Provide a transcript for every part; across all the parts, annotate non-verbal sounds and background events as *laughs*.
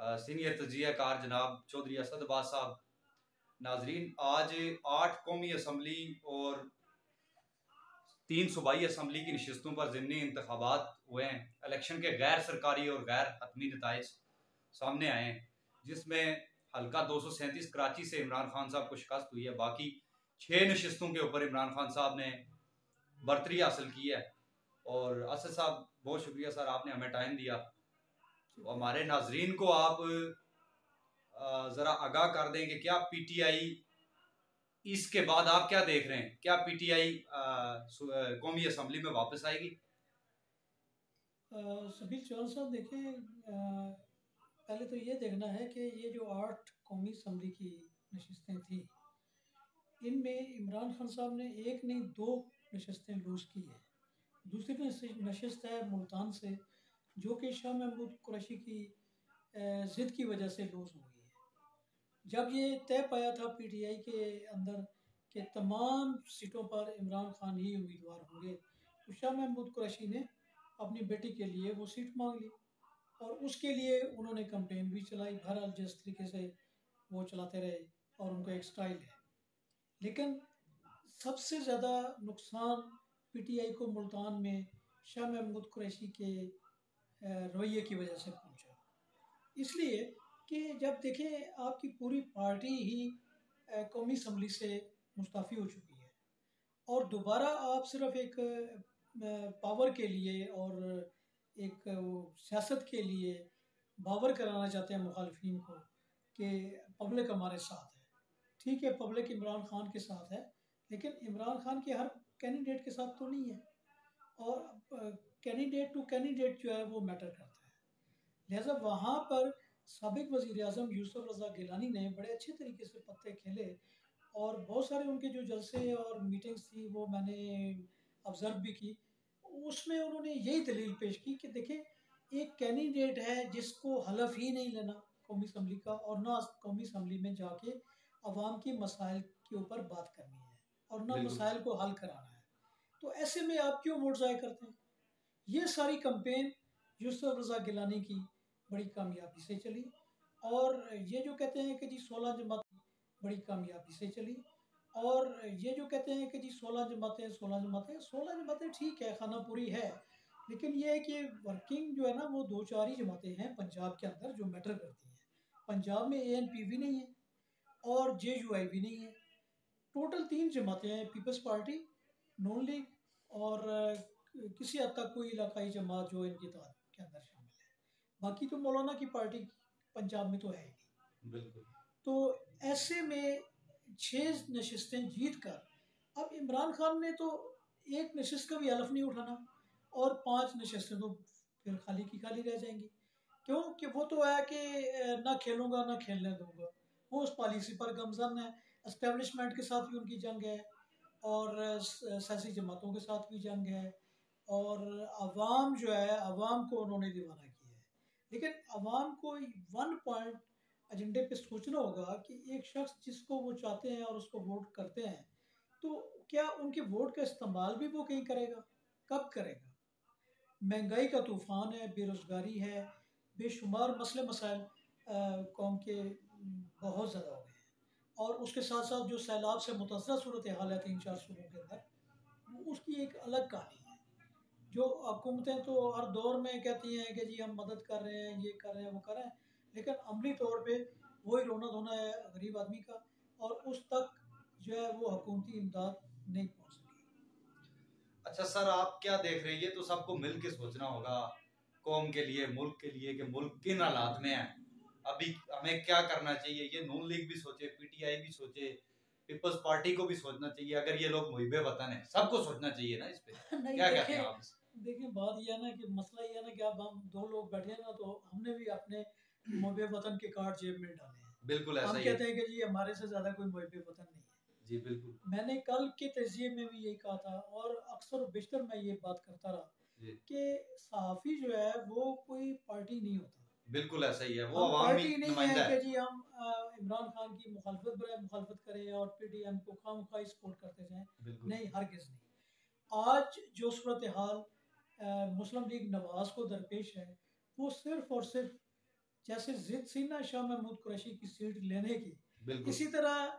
Senior तजिया car जनाब चौधरी असद अब्बास साहब। नाजरीन, आज आठ कौमी असम्बली और तीन सूबाई असम्बली की नशस्तों पर ज़मनी इंतबात हुए हैं इलेक्शन के गैर सरकारी और गैर हतमी नतज सामने आए हैं, जिसमें हल्का दो सौ सैंतीस कराची से इमरान खान साहब को शिकस्त हुई है, बाकी छः नशस्तों के ऊपर इमरान खान साहब ने बरतरी हासिल की है। और असद साहब, बहुत शुक्रिया सर, आपने हमें टाइम दिया। तो हमारे नाजरीन को आप ज़रा आगाह कर दें कि क्या पीटीआई इसके बाद आप क्या देख रहे हैं? क्या पीटीआई कौमी असम्बली में वापस आएगी? सभी चौहान साहब देखें पहले तो ये देखना है कि ये जो आठ कौमी असम्बली की नशस्तें थी, इनमें इमरान खान साहब ने एक नहीं, दो नशस्तें लूज़ की है। दूसरी नशस्त है मुल्तान से जो कि शाह महमूद कुरैशी की ज़िद की वजह से लूज़ हुई जब ये तय पाया था पीटीआई के अंदर कि तमाम सीटों पर इमरान खान ही उम्मीदवार होंगे तो शाह महमूद कुरैशी ने अपनी बेटी के लिए वो सीट मांग ली और उसके लिए उन्होंने कंपेन भी चलाई। बहरहाल जिस तरीके से वो चलाते रहे और उनका एक स्टाइल है। लेकिन सबसे ज़्यादा नुकसान पीटीआई को मुल्तान में शाह महमूद कुरैशी के रवैये की वजह से पहुँचा। इसलिए कि जब देखें, आपकी पूरी पार्टी ही कौमी असम्बली से मुस्ताफ़ी हो चुकी है। और दोबारा आप सिर्फ़ एक पावर के लिए और एक सियासत के लिए बावर कराना चाहते हैं मुखालफी को कि पब्लिक हमारे साथ है। ठीक है, पब्लिक इमरान खान के साथ है, लेकिन इमरान खान के हर कैंडिडेट के साथ तो नहीं है। और कैंडिडेट टू कैंडिडेट जो है वो मैटर करता है। लिहाजा वहाँ पर सबक वज़ी अजम यूसुफ रज़ा गिलानी ने बड़े अच्छे तरीके से पत्ते खेले और बहुत सारे उनके जो जलसे और मीटिंग्स थी वो मैंने ऑब्ज़र्व भी की। उसमें उन्होंने यही दलील पेश की कि देखें एक कैंडिडेट है जिसको हलफ ही नहीं लेना कौमी असम्बली का और ना कौमी असम्बली में जाके अवाम के मसाइल के ऊपर बात करनी है और ना मसाइल को हल कराना है। तो ऐसे में आप क्यों वोट ज़ाय करते हैं? ये सारी कंपेन यूसुफ रज़ा गिलानी की बड़ी कामयाबी से चली और ये जो कहते हैं कि जी सोलह जमात बड़ी कामयाबी से चली और ये जो कहते हैं कि जी सोलह जमातें सोलह जमातें सोलह जमातें ठीक है खाना पूरी है, लेकिन ये है कि वर्किंग जो है ना वो दो चार ही जमातें हैं पंजाब के अंदर जो मैटर करती हैं। पंजाब में ए एन पी भी नहीं है और जे यू आई भी नहीं है। टोटल तीन जमातें हैं पीपल्स पार्टी नॉन लीग और किसी हद तक कोई इलाकाई जमात जो इनकी के अंदर बाकी तो मौलाना की पार्टी पंजाब में तो है ही नहीं। तो ऐसे में छः नशस्तें जीत कर अब इमरान खान ने तो एक नशस्त का भी हलफ नहीं उठाना और पाँच नशस्तें तो फिर खाली की खाली रह जाएँगी। क्यों? कि वो तो है कि ना खेलूँगा ना खेलने दूँगा। वो उस पॉलिसी पर गमजन है इस्टेब्लिशमेंट के साथ भी उनकी जंग है और सियासी जमातों के साथ भी जंग है। और आवाम जो है आवाम को उन्होंने दीवाना किया है। लेकिन आवाम को वन पॉइंट एजेंडे पे सोचना होगा कि एक शख्स जिसको वो चाहते हैं और उसको वोट करते हैं तो क्या उनके वोट का इस्तेमाल भी वो कहीं करेगा? कब करेगा? महँगाई का तूफ़ान है, बेरोज़गारी है, बेशुमार मसले मसाइल कौम के बहुत ज़्यादा हो गए हैं। और उसके साथ साथ जो सैलाब से मुतासर सूरत हाल है, तीन चार सूरों के अंदर उसकी एक अलग कहानी जो हुकूमतें तो हर दौर में कहती हैं कि जी हम मदद कर रहे हैं ये कर रहे हैं वो कर रहे हैं लेकिन अमली तौर पे वही रोना धोना है गरीब आदमी का और उस तक जो है वो हुकूमती इमदाद नहीं पहुँच सकी। अच्छा सर आप क्या देख रहे हैं? ये तो सबको मिल के सोचना होगा कौम के लिए मुल्क के लिए कि मुल्क किन हालात में है। अभी हमें क्या करना चाहिए? ये नून लीग भी सोचे पीटीआई भी सोचे पीपल्स पार्टी को भी सोचना चाहिए। अगर ये लोग मुहिबे वतन है सबको सोचना चाहिए ना इस पे। *laughs* क्या कहते हैं आप? देखिए बात यह ना कि मसला यह ना कि अब हम दो लोग बैठे हैं ना तो हमने भी अपने मुहब वतन के कार्ड जेब में डाले हैं। बिल्कुल ऐसा हम कहते हैं कि जी हमारे से ज़्यादा कोई मुहब वतन नहीं है। जी बिल्कुल। मैंने कल के तजिए में भी यही कहा था और अक्सर बेशतर मैं ये बात करता रहा कि सहाफ़ी जो है वो कोई पार्टी नहीं होता। बिल्कुल ऐसा ही है। वो पार्टी नहीं है कि जी हम इमरान खान की मुखालफत बराए मुखालफत करें और पीटीएम को खाम खाई सपोर्ट करते जाएँ। नहीं हर किस नहीं। आज जो सूरत हाल मुस्लिम लीग नवाज़ को दरपेश है। वो सिर्फ़ और सिर्फ़ जैसे जिद ना शाह महमूद कुरैशी की सीट लेने की। इसी तरह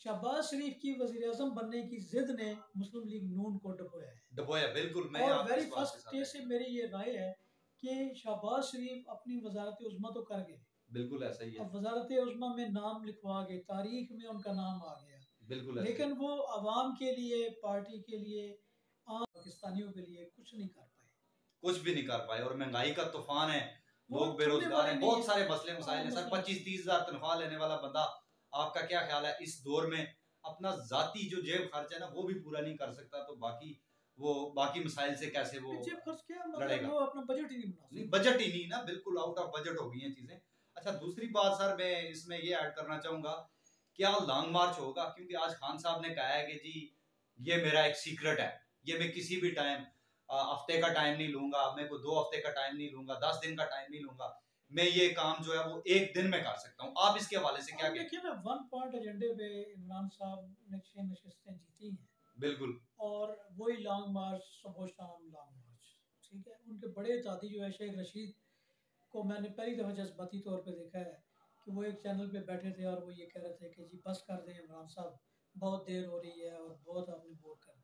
शहबाज शरीफ की वज़ीर अजम बनने की जिद ने मुस्लिम लीग नून को डबोया है। डबोया बिल्कुल मैं और वेरी फ़र्स्ट डे से मेरी ये राय है कि शहबाज शरीफ अपनी वजारत उज़मा तो कर गए। बिल्कुल ऐसा ही है। वजारत उज़मा में नाम लिखवा गए तारीख में उनका नाम आ गया। बिल्कुल लेकिन वो आवाम के लिए पार्टी के लिए पाकिस्तानियों के लिए कुछ नहीं कर पाए। कुछ भी नहीं कर पाए और महँगाई का तूफ़ान है। लोग बेरोजगार हैं। बहुत सारे मसले मसाइल हैं। सर पच्चीस तीस हज़ार तनख्वाह लेने वाला बंदा आपका क्या ख्याल है? इस दौर में अपना जाती जो जेब खर्च है ना वो भी पूरा नहीं कर सकता तो बाकी वो बाकी मसाइल से कैसे वो जेब खर्च क्या लड़ेगा। मतलब वो अपना बजट ही नहीं बना नहीं बजट ही नहीं ना बिल्कुल आउट ऑफ़ बजट हो गई हैं चीज़ें। अच्छा दूसरी बात सर मैं इसमें ये ऐड करना चाहूँगा क्या लॉन्ग मार्च होगा? क्योंकि आज खान साहब ने कहा है कि जी ये मेरा एक सीक्रेट है। ये मैं किसी भी टाइम हफ़्ते का टाइम नहीं लूँगा मैं को दो हफ़्ते का टाइम नहीं लूँगा दस दिन का टाइम नहीं लूँगा मैं ये काम जो है वो एक दिन में कर सकता हूँ। आप इसके हवाले से क्या देखिए ना वन पॉइंट एजेंडे पे इमरान साहब ने छह नशस्तें जीती हैं। बिल्कुल। और वही लॉन्ग मार्च सुबह शाम लॉन्ग मार्च ठीक है? उनके बड़े दादी जो है शेख रशीद को मैंने पहली दफ़ा जज्बाती तौर पे देखा है कि वो एक चैनल पे बैठे थे और वो ये कह रहे थे कि जी बस कर दें इमरान साहब बहुत देर हो रही है और बहुत आपने बोर कर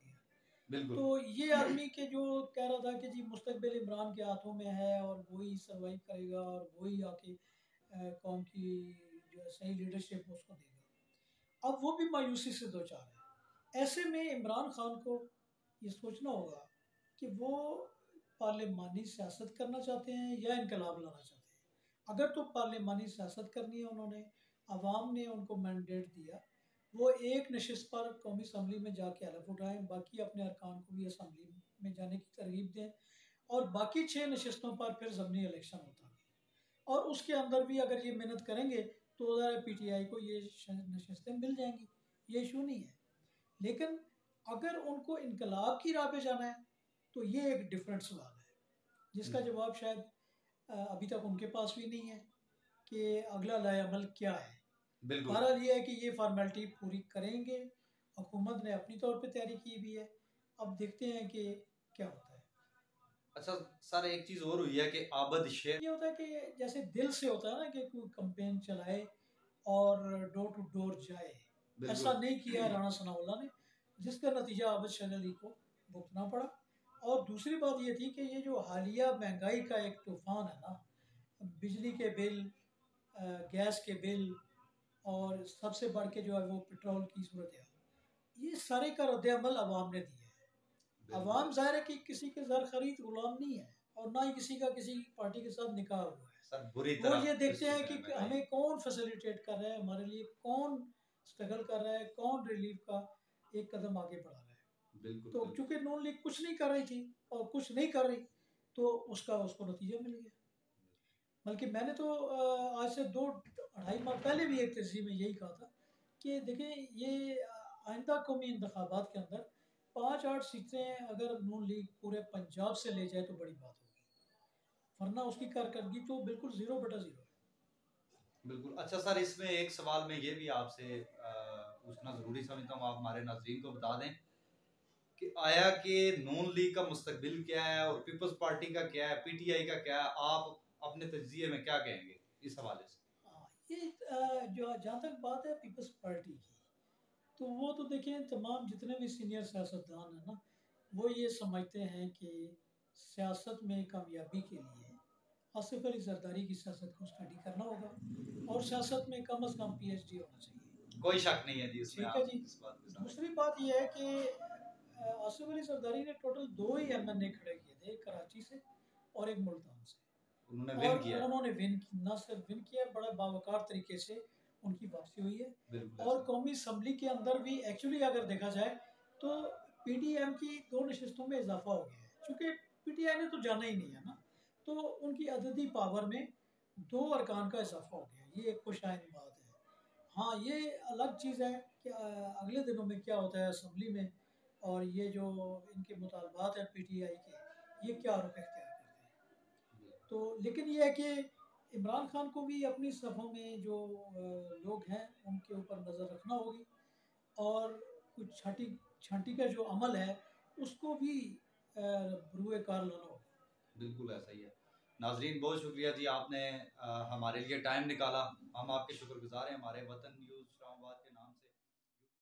तो ये आदमी के जो कह रहा था कि जी मुस्तकबिल इमरान के हाथों में है और वही सर्वाइव करेगा और वही आके कौम की जो है सही लीडरशिप उसको देगा। अब वो भी मायूसी से दो चार है। ऐसे में इमरान खान को ये सोचना होगा कि वो पार्लिमानी सियासत करना चाहते हैं या इनकलाब लाना चाहते हैं। अगर तो पार्लिमानी सियासत करनी है उन्होंने, आवाम ने उनको मैंडेट दिया वो एक नशस्त पर कौमी असम्बली में जाके हलफ उठाएँ बाकी अपने अरकान को भी असम्बली में जाने की तरगीब दें और बाकी छः नशस्तों पर फिर ज़मनी इलेक्शन होता है। और उसके अंदर भी अगर ये मेहनत करेंगे तो पी टी आई को ये नशस्तें मिल जाएँगी ये इशू नहीं है। लेकिन अगर उनको इनकलाब की राह पे जाना है तो ये एक डिफरेंट सवाल है जिसका हम्म। जवाब शायद अभी तक उनके पास भी नहीं है कि अगला अमल क्या है। बहरहाल ये है कि ये फॉर्मेलिटी पूरी करेंगे। हुकूमत ने अपनी तौर पे तैयारी की भी है। अब देखते हैं कि क्या होता है। अच्छा सर एक चीज़ और हुई है कि आबद शेर। ये होता है कि जैसे दिल से होता है ना कि कोई कंपेन चलाए और डोर टू डोर जाए। ऐसा नहीं किया राणा सनाउल्ला ने जिसका नतीजा आबद शेर अली को भुगतना पड़ा। और दूसरी बात ये थी कि ये जो हालिया महँगाई का एक तूफ़ान है ना बिजली के बिल गैस के बिल और सबसे बढ़ के जो है वो पेट्रोल की सूरत है। ये सारे का रद्द अमल अवाम ने दिया है। अवाम ज़ाहिर है कि किसी के जर खरीद गुलाम नहीं है और ना ही किसी का किसी पार्टी के साथ निकाह हुआ है। सर बुरी वो ये देखते हैं कि हमें कौन फैसिलिटेट कर रहा है हमारे लिए कौन स्ट्रगल कर रहा है कौन रिलीफ का एक कदम आगे बढ़ा रहा है। बिल्कुल तो। चूँकि नून लीग कुछ नहीं कर रही थी और कुछ नहीं कर रही तो उसका उसको नतीजा मिल गया। बल्कि मैंने तो आज से दो अढ़ाई माह पहले भी एक तस्वीर में यही कहा था कि देखें, ये आइंदा कौमी इंतबात के अंदर पाँच आठ सीटें अगर नून लीग पूरे पंजाब से ले जाए तो बड़ी बात होगी। वरना उसकी कारकर्दगी तो बिल्कुल ज़ीरो बटा ज़ीरो बिल्कुल। अच्छा सर, इसमें एक सवाल मैं ये भी आपसे पूछना ज़रूरी समझता हूँ आप हमारे नाजरीन को बता दें कि आया कि नून लीग का मुस्तकबिल क्या है और पीपल्स पार्टी का क्या है, पीटीआई का क्या है, आप अपने तजिए में क्या कहेंगे इस हवाले से? हाँ, ये जो जहाँ तक बात है पीपल्स पार्टी की। तो वो तो देखें तमाम जितने भी सीनियर सियासतदान हैं ना वो ये समझते हैं कि सियासत में कामयाबी के लिए आसिफ अली जरदारी की सियासत को स्टडी करना होगा और सियासत में कम अज़ कम पीएचडी होना चाहिए। कोई शक नहीं है जी ठीक है जी। दूसरी बात यह है कि आसिफ अली जरदारी ने टोटल दो ही एम खड़े किए थे एक कराची से और एक मुल्तान से। उन्होंने विन और किया। उन्होंने विन न सिर्फ़ विन किया बड़ा बावकार तरीके से उनकी वापसी हुई है। और कौमी असम्बली के अंदर भी एक्चुअली अगर देखा जाए तो पीडीएम की दो नशस्तों में इजाफा हो गया है। चूँकि पीटीआई ने तो जाना ही नहीं है ना। तो उनकी अददी पावर में दो अरकान का इजाफा हो गया ये एक खुशाइन बात है। हाँ ये अलग चीज़ है कि अगले दिनों में क्या होता है असम्बली में और ये जो इनके मुतालबात हैं पीटीआई के ये क्या रुख तो लेकिन ये है कि इमरान खान को भी अपनी सफ़ों में जो लोग हैं उनके ऊपर नज़र रखना होगी। और कुछ छाटी छांटी का जो अमल है उसको भी बरूए कार लाना होगा बिल्कुल ऐसा ही है। नाजरीन बहुत शुक्रिया जी आपने आ, हमारे लिए टाइम निकाला। हम आपके शुक्रगुजार हैं हमारे वतन न्यूज़